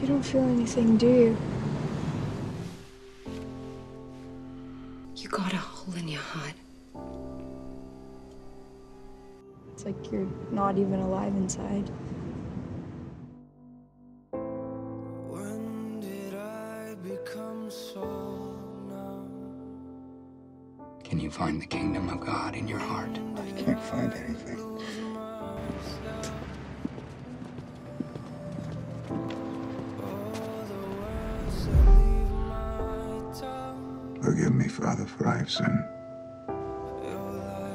You don't feel anything, do you? You got a hole in your heart. It's like you're not even alive inside. When did I become so? Can you find the kingdom of God in your heart? I can't find anything. Forgive me, Father, for I have sinned.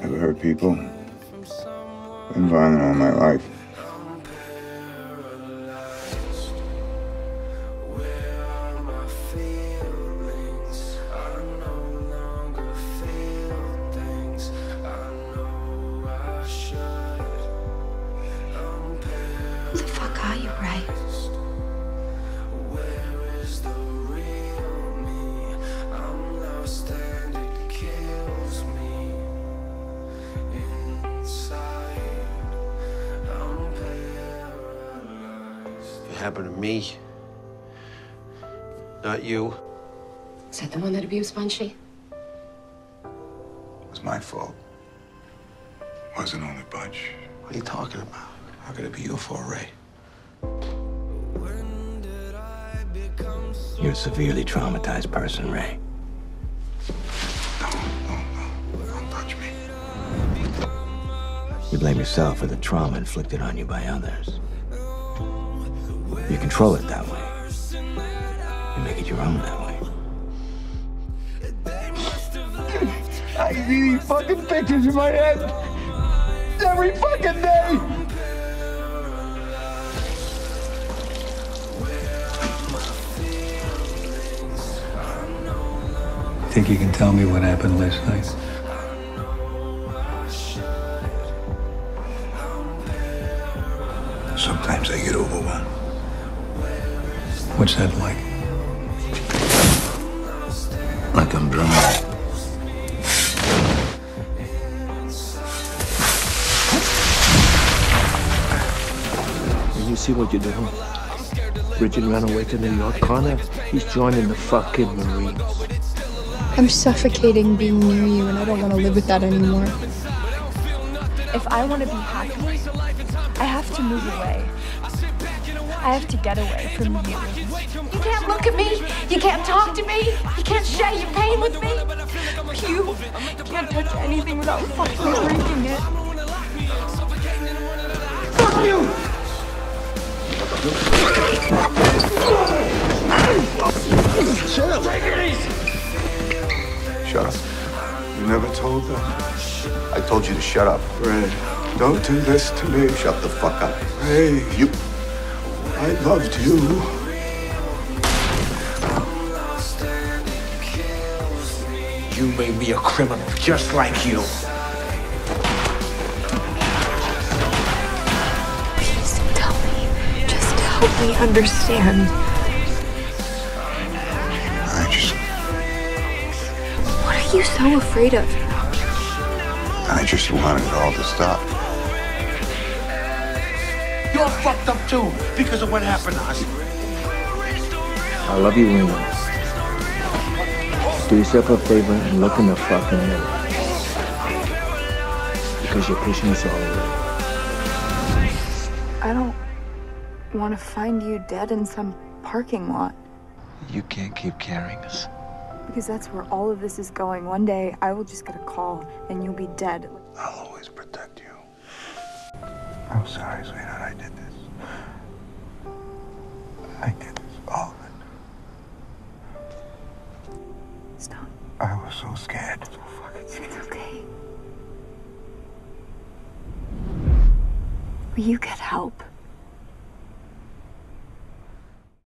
I've hurt people. Been violent all my life. Happened to me. Not you. Is that the one that abused Bunchy? It was my fault. It Wasn't only Bunch. What are you talking about? How could it be your fault, Ray? When did I become so You're a severely traumatized person, Ray. No, no, no. Don't touch me. You blame yourself for the trauma inflicted on you by others. You control it that way. You make it your own that way. I see these fucking pictures in my head every fucking day. Think you can tell me what happened last night? Sometimes I get overwhelmed. What's that like? Like I'm drowning. And you see what you're doing? Bridget ran away to New York. Connor, he's joining the fucking Marines. I'm suffocating being near you, and I don't want to live with that anymore. If I want to be happy, I have to move away. I have to get away from you. You can't look at me. You can't talk to me. You can't share your pain with me. You can't touch anything without fucking breaking it. Fuck you! Shut up. Take it easy. Shut up. You never told them. I told you to shut up. Ray, don't do this to me. Shut the fuck up. Ray, You. I loved you. You made me a criminal just like you. Please tell me. Just help me understand. I just, What are you so afraid of? I just wanted it all to stop. You're fucked up too because of what happened to us. I love you, Raymond. Do yourself a favor and look in the fucking mirror. Because you're pushing us all away. I don't want to find you dead in some parking lot. You can't keep carrying us. Because that's where all of this is going. One day, I will just get a call and you'll be dead. I'll always protect you. I'm sorry, sweetheart. I did this. I did this all of it. Stop. I was so scared. So fucking scared. It's okay. Will you get help?